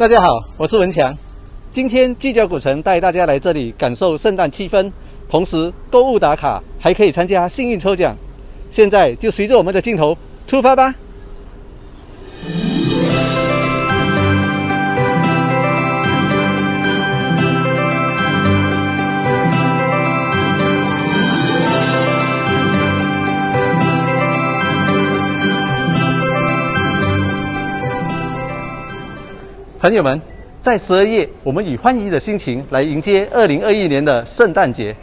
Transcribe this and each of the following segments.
大家好，我是文强。今天聚焦古城带大家来这里感受圣诞气氛，同时购物打卡，还可以参加幸运抽奖。现在就随着我们的镜头出发吧！朋友们，在十二月，我们以欢愉的心情来迎接二零二一年的圣诞节。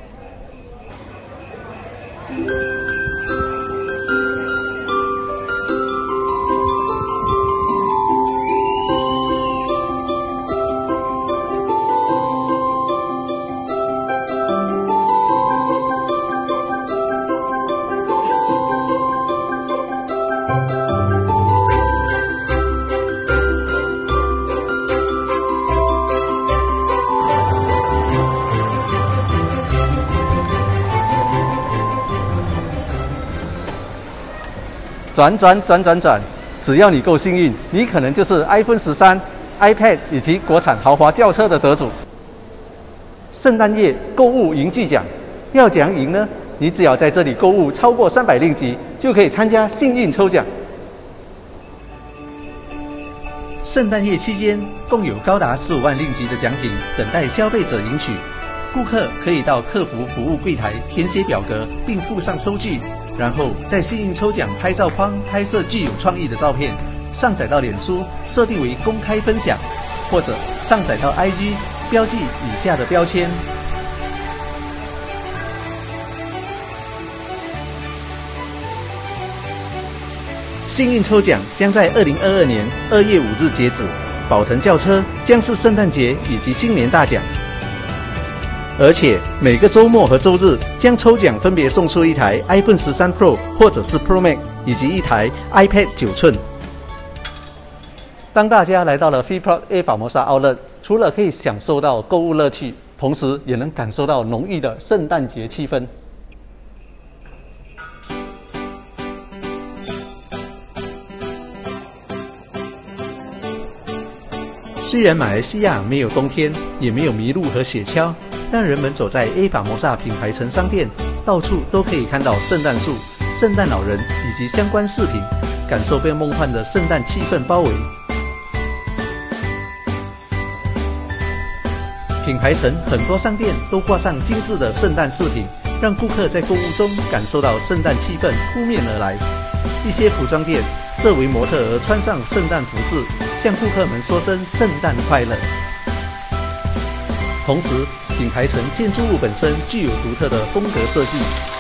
转转转转转，只要你够幸运，你可能就是 iPhone 十三、iPad 以及国产豪华轿车的得主。圣诞夜购物赢巨奖，要怎样赢呢？你只要在这里购物超过三百令吉，就可以参加幸运抽奖。圣诞夜期间，共有高达十五万令吉的奖品等待消费者领取。顾客可以到客服服务柜台填写表格，并附上收据。然后在幸运抽奖拍照框拍摄具有创意的照片，上载到脸书，设定为公开分享，或者上载到 IG，标记以下的标签。幸运抽奖将在二零二二年二月五日截止，宝腾轿车将是圣诞节以及新年大奖。而且每个周末和周日将抽奖分别送出一台 iPhone 十三 Pro 或者是 Pro Max，以及一台 iPad 九寸。当大家来到了 FreePlus A 法摩沙 Outlet，除了可以享受到购物乐趣，同时也能感受到浓郁的圣诞节气氛。虽然马来西亚没有冬天，也没有麋鹿和雪橇。让人们走在 A 法摩萨品牌城商店，到处都可以看到圣诞树、圣诞老人以及相关饰品，感受被梦幻的圣诞气氛包围。品牌城很多商店都挂上精致的圣诞饰品，让顾客在购物中感受到圣诞气氛扑面而来。一些服装店这为模特儿穿上圣诞服饰，向顾客们说声圣诞快乐。同时，品牌城建筑物本身具有独特的风格设计，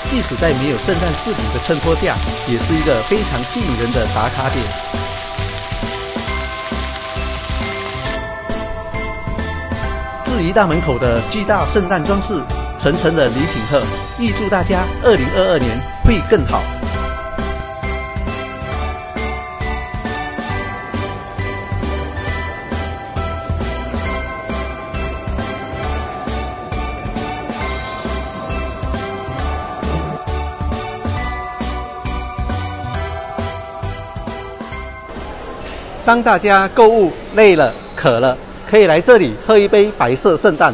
即使在没有圣诞饰品的衬托下，也是一个非常吸引人的打卡点。至于大门口的巨大圣诞装饰，层层的礼品盒，预祝大家二零二二年会更好。当大家购物累了、渴了，可以来这里喝一杯白色圣诞。